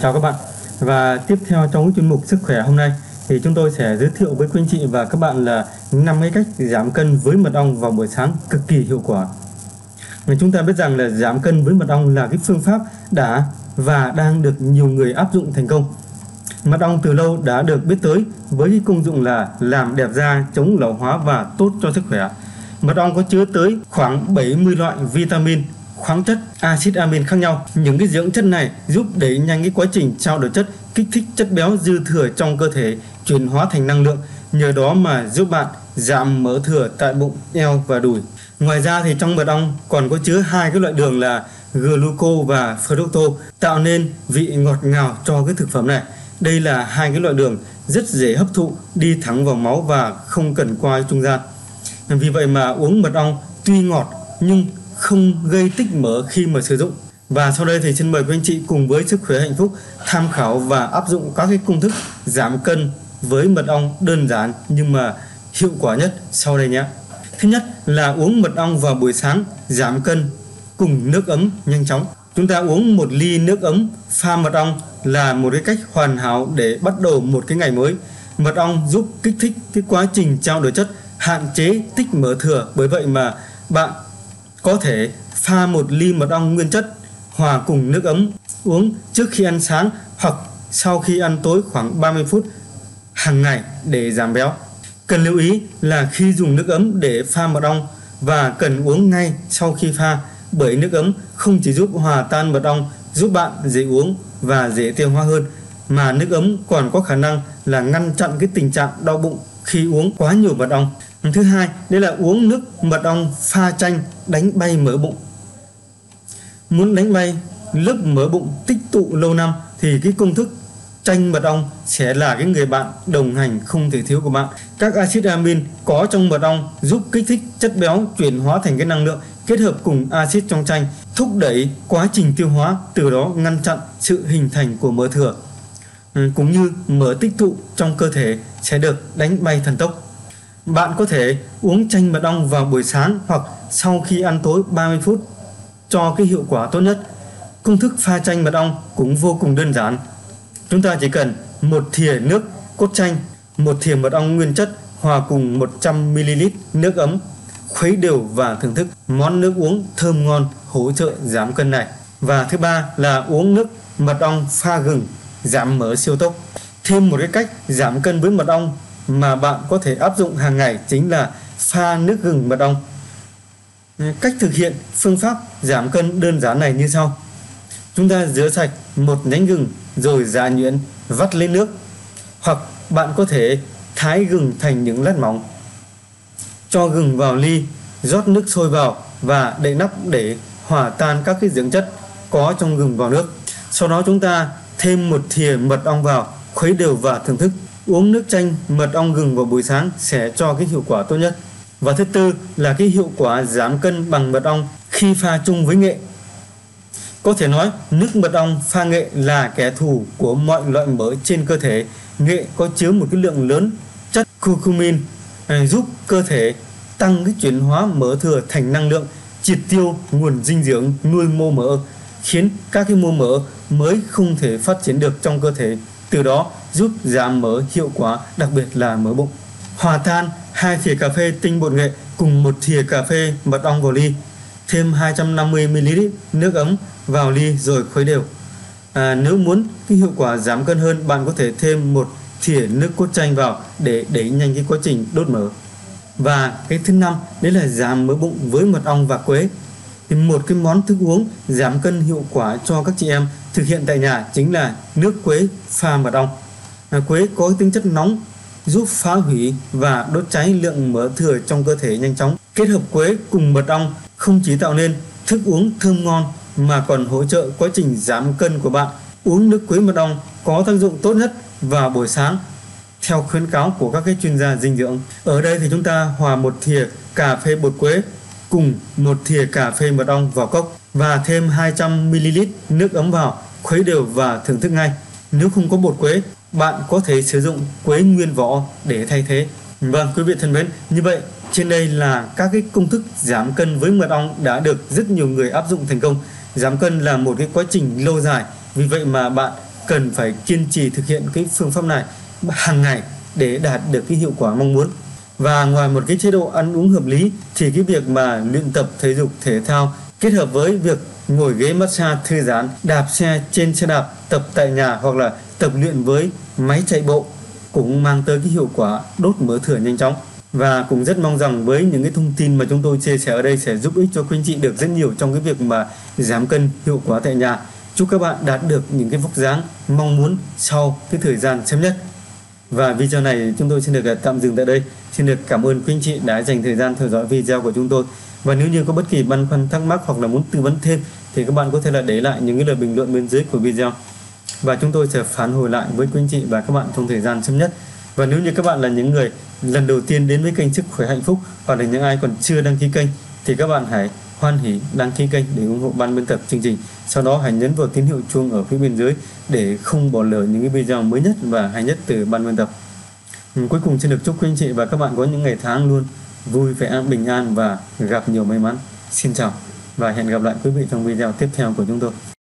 Chào các bạn. Và tiếp theo trong cái chuyên mục sức khỏe hôm nay thì chúng tôi sẽ giới thiệu với quý anh chị và các bạn là năm cái cách giảm cân với mật ong vào buổi sáng cực kỳ hiệu quả. Và chúng ta biết rằng là giảm cân với mật ong là cái phương pháp đã và đang được nhiều người áp dụng thành công. Mật ong từ lâu đã được biết tới với cái công dụng là làm đẹp da, chống lão hóa và tốt cho sức khỏe. Mật ong có chứa tới khoảng 70 loại vitamin, khoáng chất, axit amin khác nhau. Những cái dưỡng chất này giúp đẩy nhanh cái quá trình trao đổi chất, kích thích chất béo dư thừa trong cơ thể chuyển hóa thành năng lượng. Nhờ đó mà giúp bạn giảm mỡ thừa tại bụng, eo và đùi. Ngoài ra thì trong mật ong còn có chứa hai cái loại đường là gluco và fructose tạo nên vị ngọt ngào cho cái thực phẩm này. Đây là hai cái loại đường rất dễ hấp thụ, đi thẳng vào máu và không cần qua trung gian. Vì vậy mà uống mật ong tuy ngọt nhưng không gây tích mỡ khi mà sử dụng. Và sau đây thì xin mời quý anh chị cùng với sức khỏe hạnh phúc tham khảo và áp dụng các cái công thức giảm cân với mật ong đơn giản nhưng mà hiệu quả nhất sau đây nhé. Thứ nhất là uống mật ong vào buổi sáng giảm cân cùng nước ấm nhanh chóng. Chúng ta uống một ly nước ấm pha mật ong là một cái cách hoàn hảo để bắt đầu một cái ngày mới. Mật ong giúp kích thích cái quá trình trao đổi chất, hạn chế tích mỡ thừa. Bởi vậy mà bạn có thể pha một ly mật ong nguyên chất, hòa cùng nước ấm, uống trước khi ăn sáng hoặc sau khi ăn tối khoảng 30 phút hàng ngày để giảm béo. Cần lưu ý là khi dùng nước ấm để pha mật ong và cần uống ngay sau khi pha, bởi nước ấm không chỉ giúp hòa tan mật ong, giúp bạn dễ uống và dễ tiêu hóa hơn, mà nước ấm còn có khả năng là ngăn chặn cái tình trạng đau bụng khi uống quá nhiều mật ong. Thứ hai, đây là uống nước mật ong pha chanh đánh bay mỡ bụng. Muốn đánh bay lớp mỡ bụng tích tụ lâu năm thì cái công thức chanh mật ong sẽ là cái người bạn đồng hành không thể thiếu của bạn. Các axit amin có trong mật ong giúp kích thích chất béo chuyển hóa thành cái năng lượng kết hợp cùng axit trong chanh thúc đẩy quá trình tiêu hóa từ đó ngăn chặn sự hình thành của mỡ thừa ừ, cũng như mỡ tích tụ trong cơ thể sẽ được đánh bay thần tốc. Bạn có thể uống chanh mật ong vào buổi sáng hoặc sau khi ăn tối 30 phút cho cái hiệu quả tốt nhất. Công thức pha chanh mật ong cũng vô cùng đơn giản. Chúng ta chỉ cần một thìa nước cốt chanh, một thìa mật ong nguyên chất hòa cùng 100ml nước ấm khuấy đều và thưởng thức món nước uống thơm ngon hỗ trợ giảm cân này. Và thứ ba là uống nước mật ong pha gừng giảm mỡ siêu tốc. Thêm một cái cách giảm cân với mật ong mà bạn có thể áp dụng hàng ngày chính là pha nước gừng mật ong. Ờ, cách thực hiện phương pháp giảm cân đơn giản này như sau. Chúng ta rửa sạch một nhánh gừng rồi giã nhuyễn, vắt lên nước hoặc bạn có thể thái gừng thành những lát mỏng cho gừng vào ly, rót nước sôi vào và đậy nắp để hòa tan các cái dưỡng chất có trong gừng vào nước sau đó chúng ta thêm một thìa mật ong vào, khuấy đều và thưởng thức uống nước chanh, mật ong gừng vào buổi sáng sẽ cho cái hiệu quả tốt nhất. Và thứ tư là cái hiệu quả giảm cân bằng mật ong khi pha chung với nghệ. Có thể nói, nước mật ong pha nghệ là kẻ thù của mọi loại mỡ trên cơ thể. Nghệ có chứa một cái lượng lớn chất curcumin à, giúp cơ thể tăng cái chuyển hóa mỡ thừa thành năng lượng, triệt tiêu nguồn dinh dưỡng nuôi mô mỡ, khiến các cái mô mỡ mới không thể phát triển được trong cơ thể từ đó giúp giảm mỡ hiệu quả đặc biệt là mỡ bụng. Hòa tan hai thìa cà phê tinh bột nghệ cùng một thìa cà phê mật ong vào ly thêm 250ml nước ấm vào ly rồi khuấy đều. À, nếu muốn cái hiệu quả giảm cân hơn bạn có thể thêm một thìa nước cốt chanh vào để đẩy nhanh cái quá trình đốt mỡ và cái thứ năm đấy là giảm mỡ bụng với mật ong và quế. Thì một cái món thức uống giảm cân hiệu quả cho các chị em thực hiện tại nhà chính là nước quế pha mật ong. À, quế có tính chất nóng giúp phá hủy và đốt cháy lượng mỡ thừa trong cơ thể nhanh chóng. Kết hợp quế cùng mật ong không chỉ tạo nên thức uống thơm ngon mà còn hỗ trợ quá trình giảm cân của bạn. Uống nước quế mật ong có tác dụng tốt nhất vào buổi sáng theo khuyến cáo của các cái chuyên gia dinh dưỡng. Ở đây thì chúng ta hòa một thìa cà phê bột quế cùng một thìa cà phê mật ong vào cốc và thêm 200ml nước ấm vào, khuấy đều và thưởng thức ngay. Nếu không có bột quế, bạn có thể sử dụng quế nguyên vỏ để thay thế. Vâng, quý vị thân mến, như vậy trên đây là các cái công thức giảm cân với mật ong đã được rất nhiều người áp dụng thành công. Giảm cân là một cái quá trình lâu dài, vì vậy mà bạn cần phải kiên trì thực hiện cái phương pháp này hàng ngày để đạt được cái hiệu quả mong muốn và ngoài một cái chế độ ăn uống hợp lý thì cái việc mà luyện tập thể dục thể thao kết hợp với việc ngồi ghế massage thư giãn, đạp xe trên xe đạp, tập tại nhà hoặc là tập luyện với máy chạy bộ cũng mang tới cái hiệu quả đốt mỡ thừa nhanh chóng. Và cũng rất mong rằng với những cái thông tin mà chúng tôi chia sẻ ở đây sẽ giúp ích cho quý anh chị được rất nhiều trong cái việc mà giảm cân hiệu quả tại nhà. Chúc các bạn đạt được những cái vóc dáng mong muốn sau cái thời gian sớm nhất. Và video này chúng tôi xin được tạm dừng tại đây. Xin được cảm ơn quý anh chị đã dành thời gian theo dõi video của chúng tôi và nếu như có bất kỳ băn khoăn thắc mắc hoặc là muốn tư vấn thêm, thì các bạn có thể là để lại những cái lời bình luận bên dưới của video. Và chúng tôi sẽ phản hồi lại với quý anh chị và các bạn trong thời gian sớm nhất. Và nếu như các bạn là những người lần đầu tiên đến với kênh sức khỏe hạnh phúc hoặc là những ai còn chưa đăng ký kênh, thì các bạn hãy hoan hỉ đăng ký kênh để ủng hộ ban biên tập chương trình. Sau đó hãy nhấn vào tín hiệu chuông ở phía bên dưới để không bỏ lỡ những cái video mới nhất và hay nhất từ ban biên tập. Cuối cùng xin được chúc quý anh chị và các bạn có những ngày tháng luôn vui vẻ, bình an và gặp nhiều may mắn. Xin chào và hẹn gặp lại quý vị trong video tiếp theo của chúng tôi.